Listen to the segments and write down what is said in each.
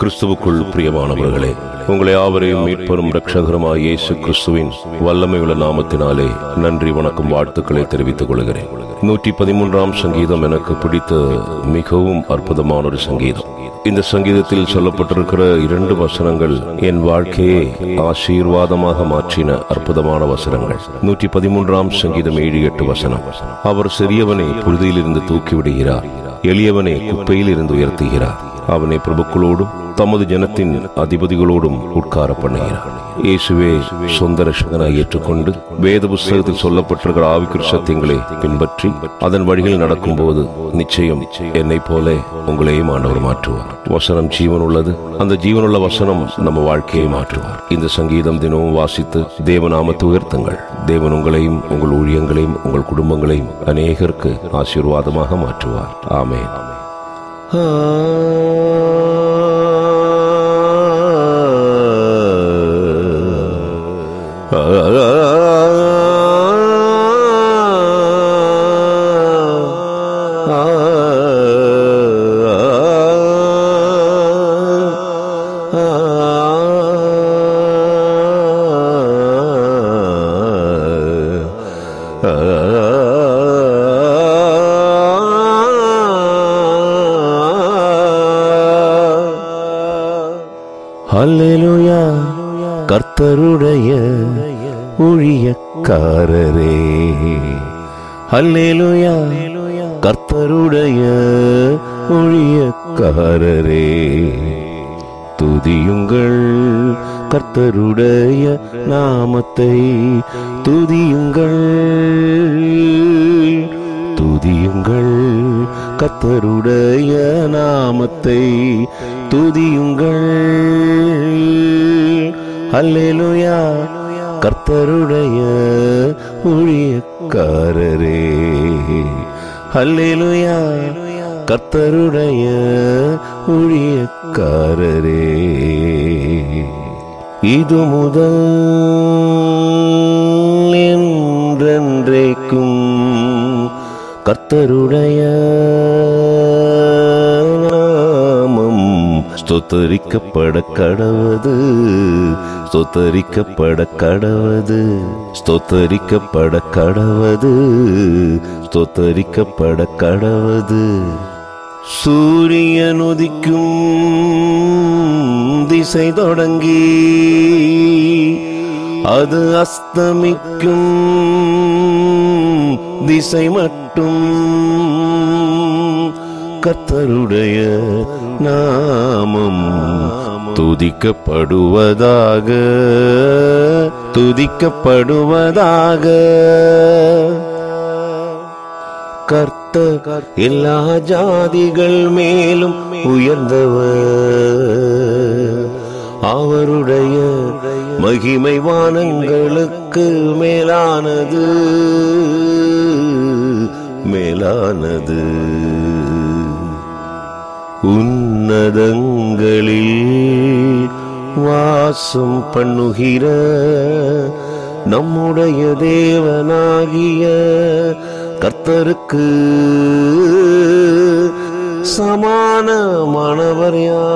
கிறிஸ்துவுக்குள் பிரியமானவர்களே உங்களை யாவரையும் மீட்பெறும் ரட்சகருமாய் இயேசு கிறிஸ்துவின் வல்லமையுள்ள நாமத்தினாலே நன்றி வணக்கம் வாழ்த்துக்களை தெரிவித்துக் கொள்கிறேன். நூற்றி பதிமூன்றாம் சங்கீதம் எனக்கு பிடித்த மிகவும் அற்புதமான ஒரு சங்கீதம். இந்த சங்கீதத்தில் சொல்லப்பட்டிருக்கிற இரண்டு வசனங்கள் என் வாழ்க்கையை ஆசீர்வாதமாக மாற்றின அற்புதமான வசனங்கள். நூற்றி பதிமூன்றாம் சங்கீதம் ஏழு எட்டு வசனம். அவர் சிறியவனை புழுதியிலிருந்து தூக்கிவிடுகிறார் எளியவனை குப்பையில் இருந்து உயர்த்துகிறார். அவனை பிரபுக்களோடும் தமது ஜனத்தின் அதிபதிகளோடும் உட்கார பண்ணுகிறார். இயேசுவே சொந்த ரஷகனாக ஏற்றுக்கொண்டு வேத புஸ்தகத்தில் சொல்லப்பட்டிருக்கிற ஆவிக்குரிய சத்தியங்களை பின்பற்றி அதன் வழிகளில் நடக்கும்போது நிச்சயம் என்னை போல உங்களையும் ஆண்டவர் மாற்றுவார். வசனம் ஜீவன் உள்ளது அந்த ஜீவனுள்ள வசனம் நம்ம வாழ்க்கையை மாற்றுவார். இந்த சங்கீதம் தினமும் வாசித்து தேவநாமத்தை உயர்த்துங்கள். தேவன் உங்களையும் உங்கள் ஊழியங்களையும் உங்கள் குடும்பங்களையும் அநேகருக்கு ஆசீர்வாதமாக மாற்றுவார். ஆமென். Ah, ah, ah. ஹல்லேலூயா. கர்த்தருடைய ஊழியக்காரரே. ஹல்லேலூயா. கர்த்தருடைய ஊழியக்காரரே. துதியுங்கள் கர்த்தருடைய நாமத்தை. துதியுங்கள். துதியுங்கள். கத்தருடைய நாமத்தை துதியுங்கள். அல்லேலுயா. கர்த்தருடைய ஊழியக்காரரே. அல்லேலுயா. கர்த்தருடைய ஊழியக்காரரே. இது முதல் கர்த்தருடைய நாமம் ஸ்தோத்தரிக்கப்பட கடவது ஸ்தோத்தரிக்கப்பட கடவது ஸ்தோத்தரிக்கப்பட கடவது ஸ்தோத்தரிக்கப்பட கடவது சூரியன் உதிக்கும் திசை தொடங்கி அது அஸ்தமிக்கும் திசை மட்டும். கத்தருடைய நாமம் துதிக்கப்படுவதாக துதிக்கப்படுவதாக. கர்த்த எல்லா ஜாதிகள் மேலும் உயர்ந்தவர். அவருடைய மகிமை வானங்களுக்கு மேலானது. மேலானது. உன்னதங்களில் வாசம் பண்ணுகிற நம்முடைய தேவனாகிய கர்த்தருக்கு சமானமானவர் யார்?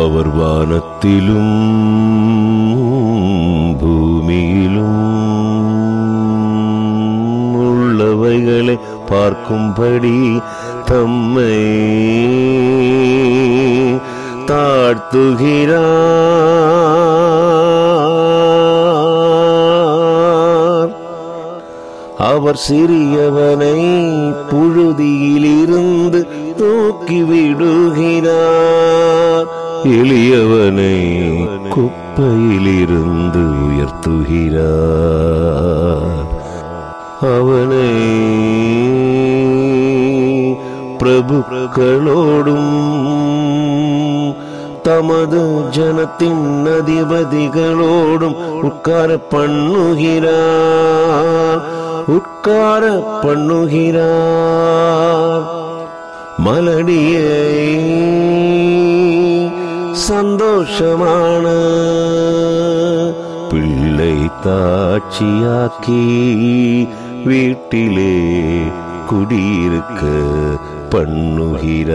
அவர் வானத்திலும் பூமியிலும் உள்ளவைகளை பார்க்கும்படி தம்மை தாழ்த்துகிறார். அவர் சிறியவனை புழுதியிலிருந்து தூக்கி விடுகிறார். எளியவனை குப்பையிலிருந்து உயர்த்துகிறார். அவனை பிரபுக்களோடும் தமது ஜனத்தின் அதிபதிகளோடும் உட்கார பண்ணுகிறார். உட்கார பண்ணுகிறார். மலடியை சந்தோஷமான பிள்ளை தாட்சியாக்கி வீட்டிலே குடியிருக்க பண்ணுகிறார்.